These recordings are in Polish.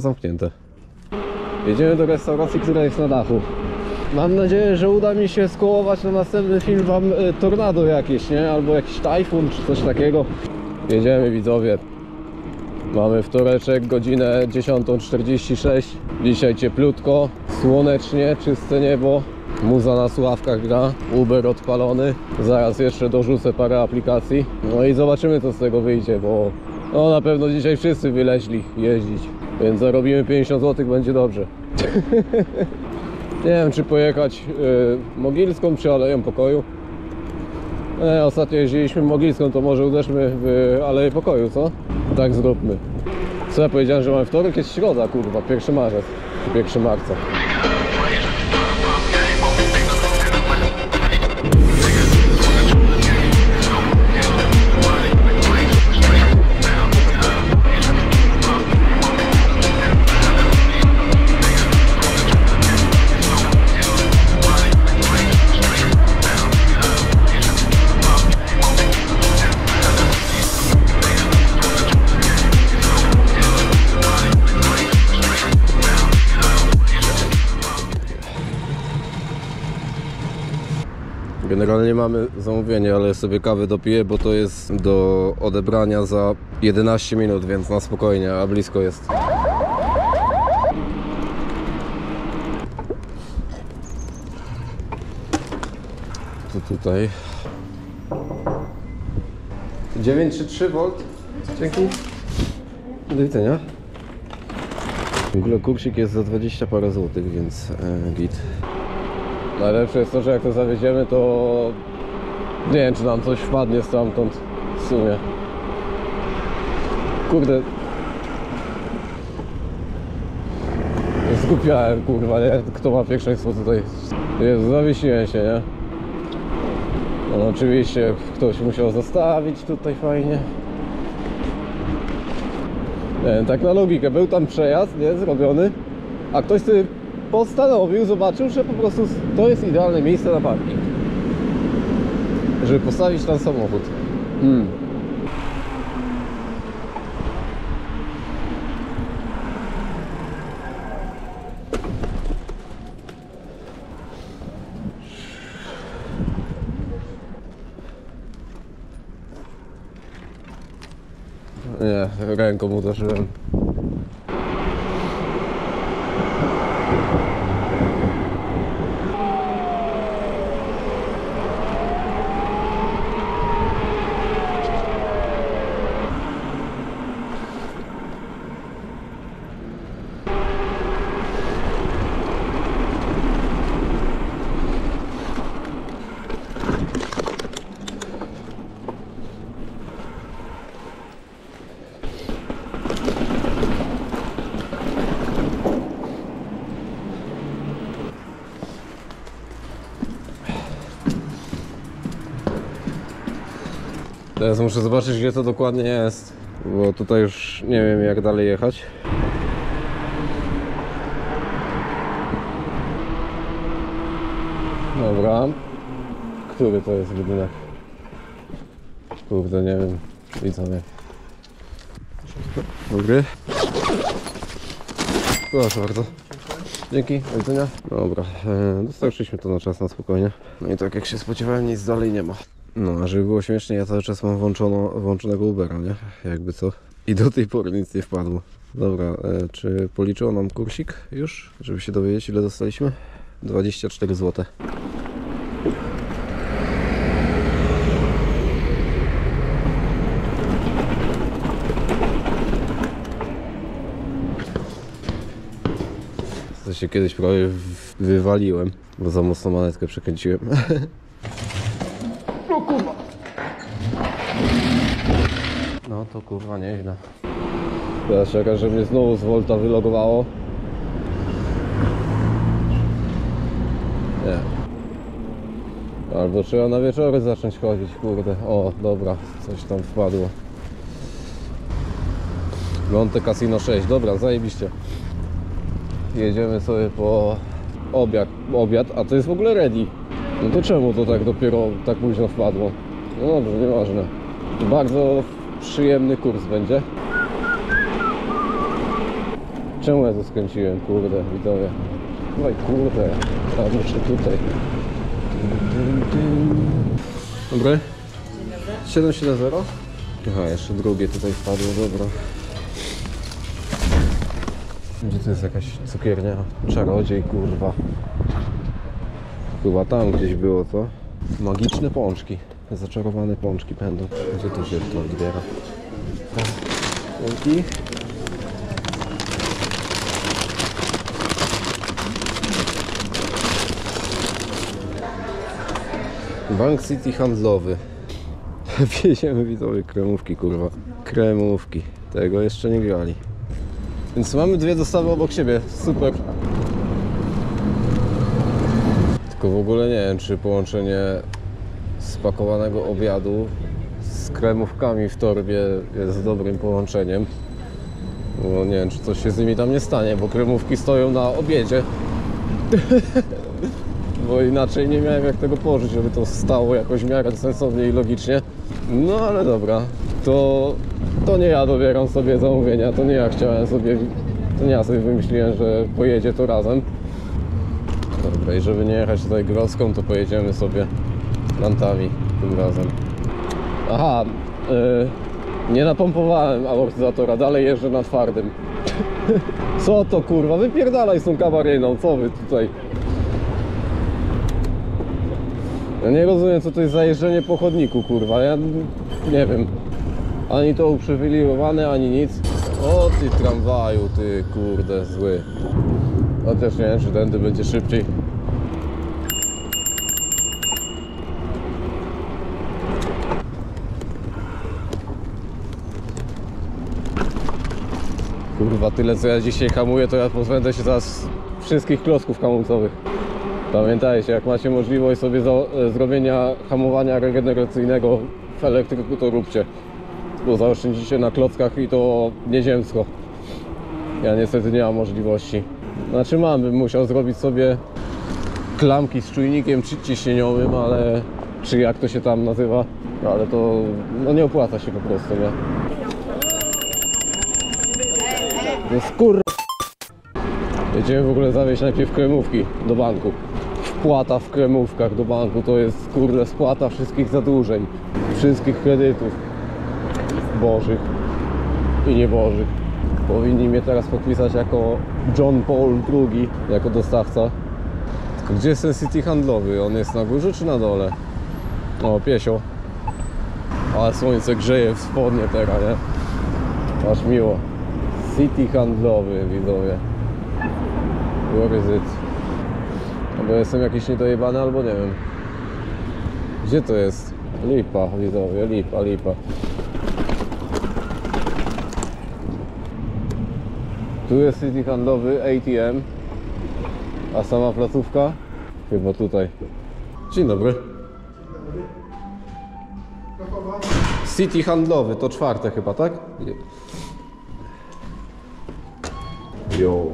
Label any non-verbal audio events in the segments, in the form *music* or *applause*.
zamknięte. Jedziemy do restauracji, która jest na dachu. Mam nadzieję, że uda mi się skołować na następny film wam y, tornado jakieś, nie? Albo jakiś tajfun czy coś takiego. Jedziemy widzowie. Mamy wtoreczek, godzinę 10.46. Dzisiaj cieplutko, słonecznie, czyste niebo. Muza na słuchawkach gra, Uber odpalony. Zaraz jeszcze dorzucę parę aplikacji. No i zobaczymy co z tego wyjdzie, bo no na pewno dzisiaj wszyscy wyleźli jeździć. Więc zarobimy 50 zł, będzie dobrze. *laughs* Nie wiem czy pojechać y, Mogilską czy Aleją Pokoju. E, ostatnio jeździliśmy Mogilską, to może uderzmy w Aleję Pokoju, co? Tak zróbmy. Co ja powiedziałem, że mamy wtorek, jest środa, kurwa, 1 marzec, czy 1 marca. Generalnie mamy zamówienie, ale sobie kawę dopiję, bo to jest do odebrania za 11 minut, więc na spokojnie, a blisko jest. Tu tutaj. 9,3 V. Dzięki. Do widzenia. W ogóle kursik jest za 20 parę złotych, więc e, git. Najlepsze jest to, że jak to zawieziemy, to nie wiem, czy nam coś wpadnie stamtąd w sumie. Kurde. Zgupiałem, kurwa, nie? Kto ma pierwszeństwo tutaj? Jezu, zawiesiłem się, nie? No, oczywiście ktoś musiał zostawić tutaj fajnie. Nie tak na logikę, był tam przejazd, nie? Zrobiony, a ktoś sobie postanowił, zobaczył, że po prostu to jest idealne miejsce na parking. Żeby postawić tam samochód. Hmm. Nie, ręką uderzyłem. Teraz muszę zobaczyć, gdzie to dokładnie jest, bo tutaj już nie wiem, jak dalej jechać. Dobra. Który to jest budynek? Kurde, nie wiem. Widzowie. Dobry. Proszę bardzo. Dzięki, do widzenia. Dobra, e, dostarczyliśmy to na czas, na spokojnie. No i tak jak się spodziewałem, nic dalej nie ma. No, a żeby było śmiesznie, ja cały czas mam włączono, włączonego Ubera, nie? Jakby co. I do tej pory nic nie wpadło. Dobra, e, czy policzyło nam kursik już, żeby się dowiedzieć ile dostaliśmy? 24 zł. To się kiedyś prawie wywaliłem, bo za mocno manetkę przekręciłem. *laughs* No to kurwa nieźle. Teraz czeka, że mnie znowu z Volta wylogowało. Nie. Albo trzeba na wieczory zacząć chodzić, kurde. O, dobra, coś tam wpadło. Monte Casino 6, dobra, zajebiście. Jedziemy sobie po obiad, obiad, a to jest w ogóle ready. No to czemu to tak dopiero tak późno wpadło? No dobrze, nieważne. Bardzo przyjemny kurs będzie. Czemu ja to skręciłem? Kurde, widzowie. Oj, kurde, a muszę tutaj. Dobry? 770? Aha, jeszcze drugie tutaj wpadło, dobra. Gdzie to jest jakaś cukiernia? Czarodziej, kurwa. Chyba tam gdzieś było to. Magiczne pączki. Zaczarowane pączki będą. Gdzie tu się to odbiera? Dzięki. Bank City handlowy. *laughs* Wieziemy widzowie kremówki, kurwa. Kremówki. Tego jeszcze nie grali. Więc mamy dwie dostawy obok siebie. Super. Tylko w ogóle nie wiem, czy połączenie spakowanego obiadu z kremówkami w torbie jest dobrym połączeniem. Bo nie wiem, czy coś się z nimi tam nie stanie, bo kremówki stoją na obiedzie. *laughs* bo inaczej nie miałem jak tego położyć, żeby to stało jakoś w miarę sensownie i logicznie. No ale dobra, to, to nie ja dobieram sobie zamówienia, to nie ja chciałem sobie, to nie ja sobie wymyśliłem, że pojedzie to razem. Dobra, i żeby nie jechać tutaj Grodzką, to pojedziemy sobie lantami tym razem. Aha, yy, nie napompowałem amortyzatora, dalej jeżdżę na twardym. *laughs* Co to kurwa, wypierdalaj z tą kabaryną, co wy tutaj? Ja nie rozumiem co to jest za jeżdżenie po chodniku kurwa, ja nie wiem. Ani to uprzywilejowane, ani nic. O ty tramwaju, ty kurde zły. Chociaż nie wiem, czy tędy będzie szybciej. Kurwa, tyle co ja dzisiaj hamuję, to ja pozbędę się teraz wszystkich klocków hamulcowych. Pamiętajcie, jak macie możliwość sobie e, zrobienia hamowania regeneracyjnego w elektryku, to róbcie. Bo zaoszczędzicie na klockach i to nieziemsko. Ja niestety nie mam możliwości. Znaczy mam, bym musiał zrobić sobie klamki z czujnikiem ci- ciśnieniowym, ale czy jak to się tam nazywa, ale to no nie opłaca się po prostu, nie? No skur... Jedziemy w ogóle zawieźć najpierw kremówki do banku. Wpłata w kremówkach do banku to jest kurde spłata wszystkich zadłużeń, wszystkich kredytów bożych i niebożych. Powinni mnie teraz podpisać jako John Paul II, jako dostawca. Gdzie jest ten city handlowy? On jest na górze czy na dole? O, piesio. Ale słońce grzeje w spodnie teraz, nie? Aż miło. City handlowy, widzowie. Where is it? Albo jestem jakiś niedojebany, albo nie wiem. Gdzie to jest? Lipa, widzowie, lipa, lipa. Tu jest city handlowy ATM, a sama placówka chyba tutaj. Dzień dobry. City handlowy to czwarte chyba, tak? Jo,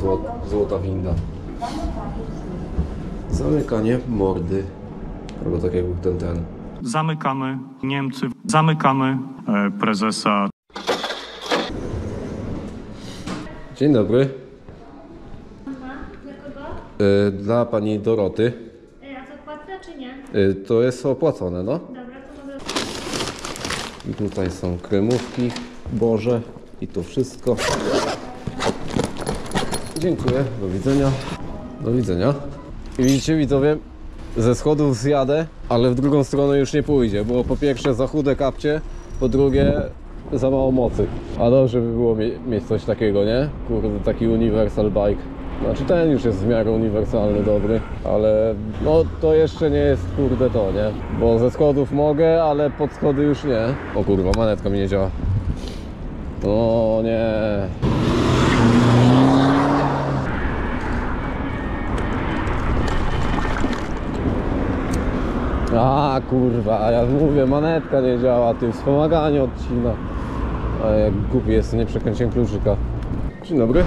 złota, złota winda. Zamykanie mordy. Albo tak jak był ten ten. Zamykamy Niemcy, zamykamy e, prezesa Dzień dobry. Aha, dla kogo? Dla pani Doroty. A płatne czy nie? Y, To jest opłacone, no. Dobra, to mogę... I tutaj są kremówki, Boże i to wszystko. Dziękuję, do widzenia. Do widzenia. I widzicie widzowie, ze schodów zjadę, ale w drugą stronę już nie pójdzie, bo po pierwsze za chude kapcie, po drugie za mało mocy. A dobrze by było mie- mieć coś takiego, nie? Kurde, taki universal bike. Znaczy ten już jest w miarę uniwersalny, dobry, ale no to jeszcze nie jest kurde to, nie? Bo ze schodów mogę, ale pod schody już nie. O kurwa, manetka mi nie działa. O nie. A kurwa, ja mówię, manetka nie działa, ty wspomaganie odcina. A jak głupi jest, nie przekręciłem kluczyka. Dzień dobry.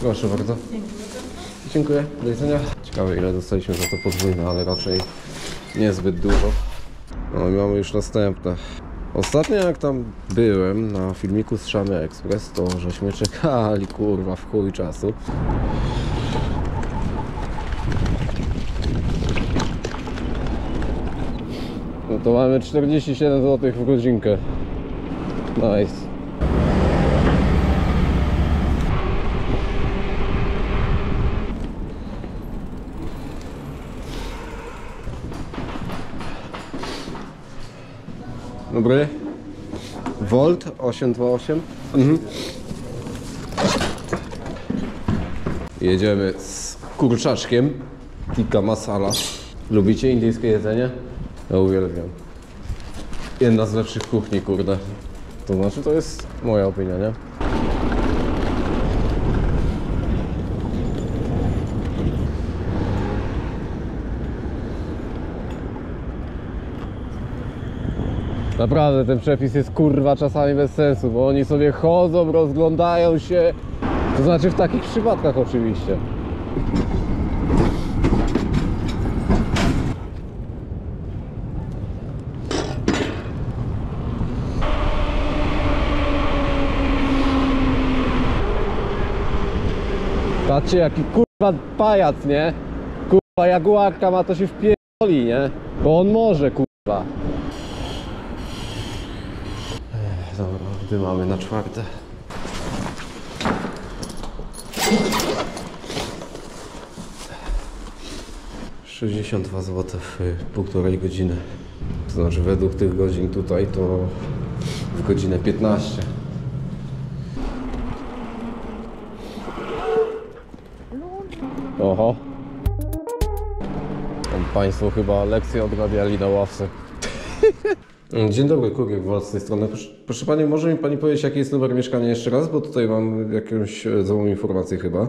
Proszę bardzo. Dziękuję, do widzenia. Ciekawe ile dostaliśmy za to podwójne, ale raczej niezbyt dużo. No i mamy już następne. Ostatnio jak tam byłem na filmiku z Szamy Express, to żeśmy czekali kurwa w chuj czasu. To mamy 47 zł w godzinkę. Nice. Dobry. Volt 828. Mhm. Jedziemy z kurczaczkiem. Tikka masala. Lubicie indyjskie jedzenie? Ja uwielbiam. Jedna z lepszych kuchni, kurde. To znaczy, to jest moja opinia, nie? Naprawdę ten przepis jest kurwa czasami bez sensu, bo oni sobie chodzą, rozglądają się. To znaczy w takich przypadkach oczywiście. Patrzcie jaki kurwa pajac, nie? Kurwa jaguarka ma to się wpierdoli, nie? Bo on może kurwa. Dobra, gdy mamy na czwarte. Sześćdziesiąt dwa zł w półtorej godziny. To znaczy według tych godzin tutaj to w godzinę 15. Oho. Państwo chyba lekcje odrabiali na ławce. *laughs* Dzień dobry, kurier Wol z strony. Proszę, proszę Pani, może mi Pani powiedzieć, jaki jest numer mieszkania jeszcze raz, bo tutaj mam jakąś złą informację chyba.